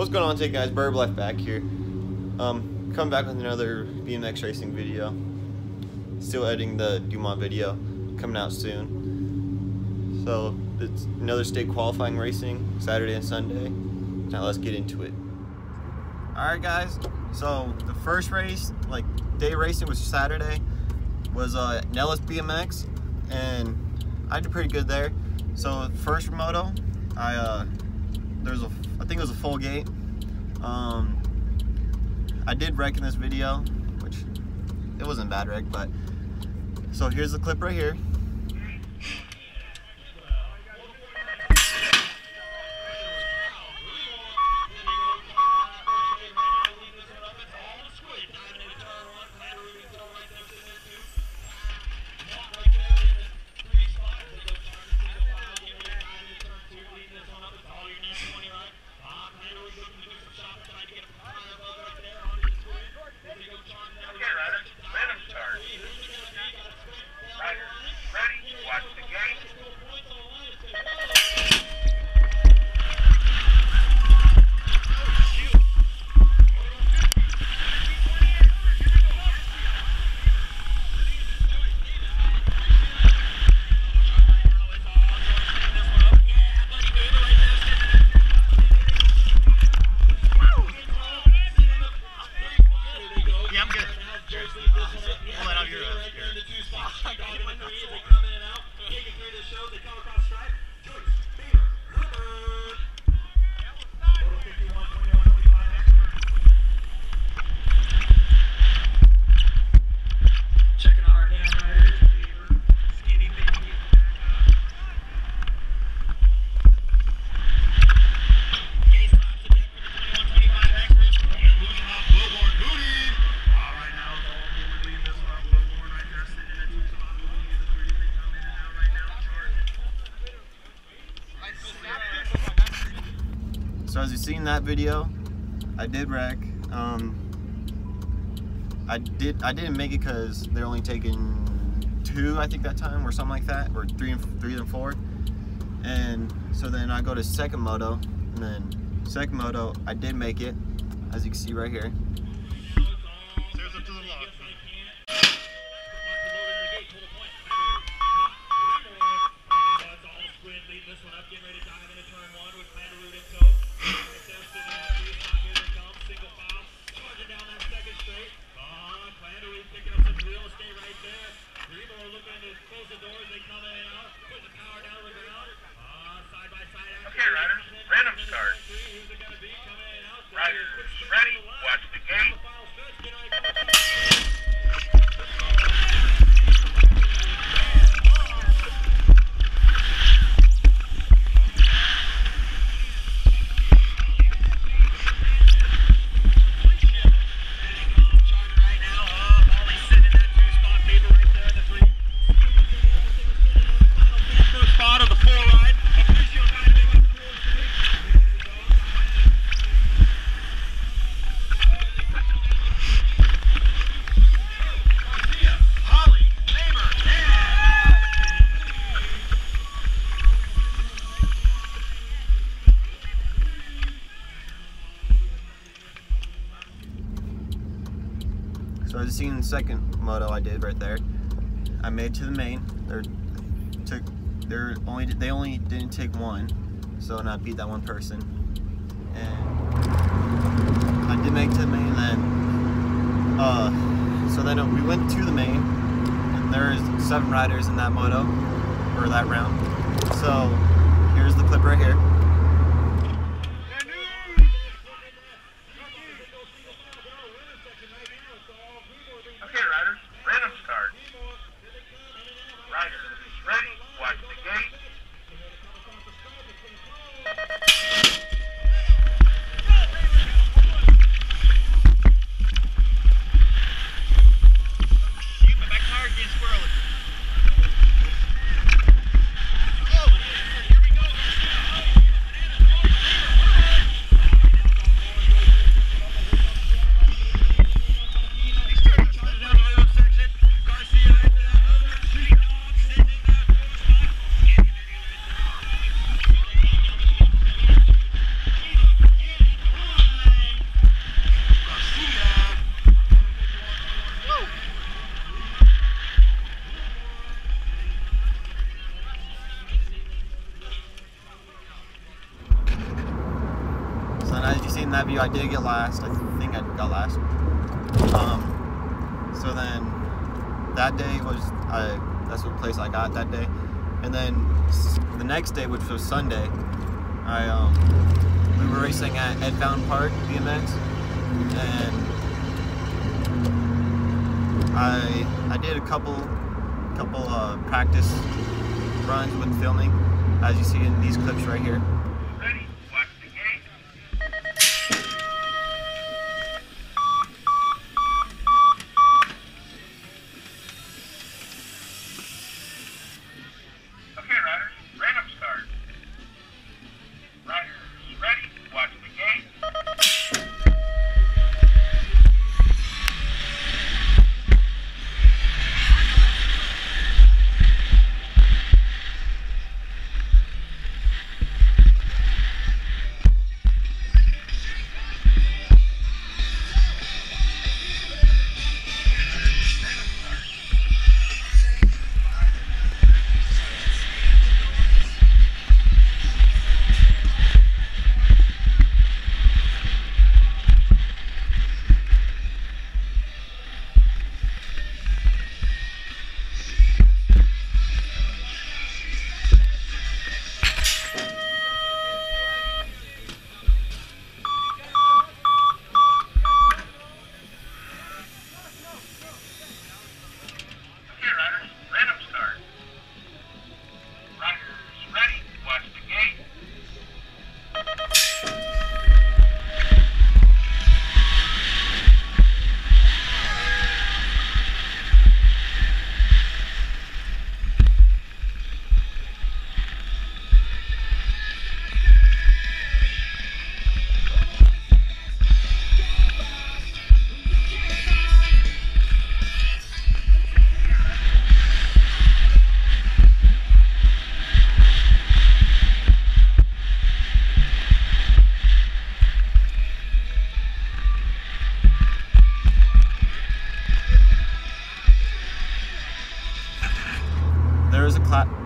What's going on today guys, Burb Life back here. Um, coming back with another BMX racing video. Still editing the Dumont video, coming out soon. So, it's another state qualifying racing, Saturday and Sunday. Now let's get into it. Alright guys, so the first race, like day racing was Saturday, was uh, Nellis BMX, and I did pretty good there. So first moto, I uh, there's a I think it was a full gate. Um, I did wreck in this video, which it wasn't bad wreck, but so here's the clip right here. As you see in that video, I did wreck. Um, I did I didn't make it because they're only taking two I think that time or something like that or three and three and four. And so then I go to second moto and then second moto I did make it as you can see right here. So as you see in the second moto I did right there, I made to the main. They're took they're only they only didn't take one, so I beat that one person. And I did make to the main then. Uh, so then we went to the main, and there's seven riders in that moto or that round. So here's the clip right here. I did get last. I think I got last. Um, so then that day was I. That's the place I got that day. And then the next day, which was Sunday, I um, we were racing at Ed Fountain Park BMX, and I I did a couple couple uh, practice runs with filming, as you see in these clips right here.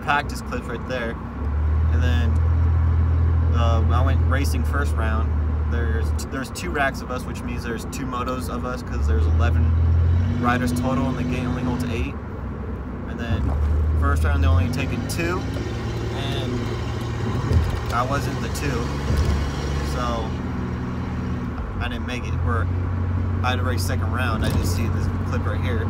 Practice clips right there. And then uh, I went racing first round. There's there's two racks of us, which means there's two motos of us because there's 11 riders total, and the gate only holds eight. And then first round they only taken two, and I wasn't the two, so I didn't make it. Where I had to race second round. I just see this clip right here.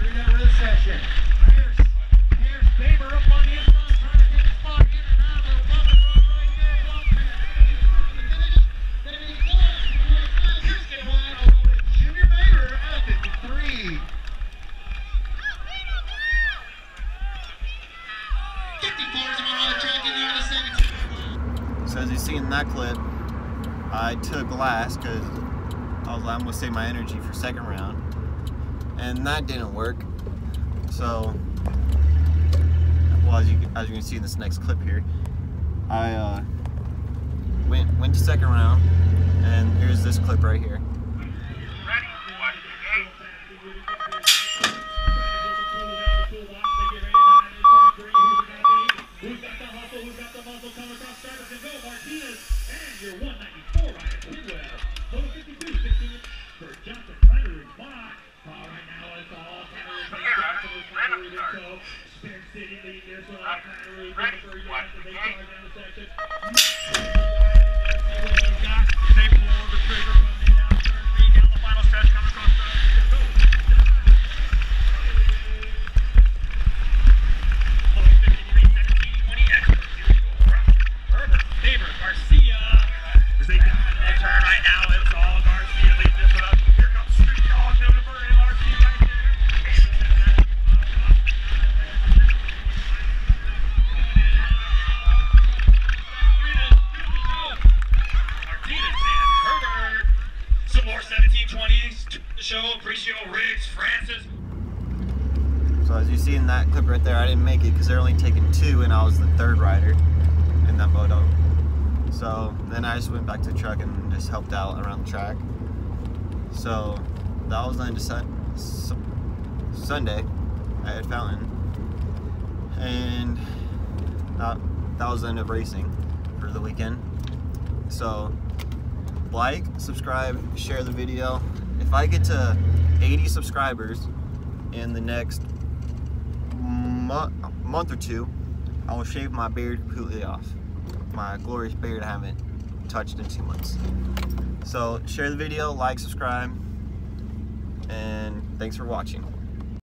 So as you see in that clip, I took last because I was I'm gonna save my energy for second round, and that didn't work. So, well as you as you can see in this next clip here, I uh, went went to second round, and here's this clip right here. Jennifer, didn't make it because they're only taking two, and I was the third rider in that moto. So then I just went back to the truck and just helped out around the track. So that was to sun- su- Sunday at Fountain, and that, that was the end of racing for the weekend. So like, subscribe, share the video. If I get to 80 subscribers in the next mo- month or two, I will shave my beard completely off. My glorious beard I haven't touched in two months. So share the video, like, subscribe, and thanks for watching.